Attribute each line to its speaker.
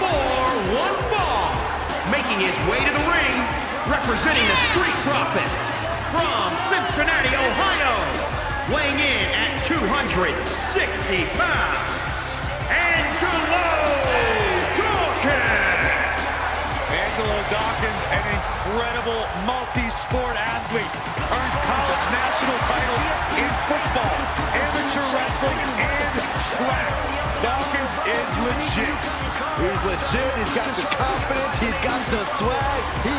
Speaker 1: for
Speaker 2: one fall. Making his way to the ring, representing the Street Profits from Cincinnati, Ohio. Weighing in at 260 pounds, Angelo Dawkins.
Speaker 1: Angelo Dawkins, an incredible multi-sport athlete. Earned college national titles in football, amateur wrestling, and track. Dawkins is legit.
Speaker 3: He's legit. He's got the confidence. He's got the swag. He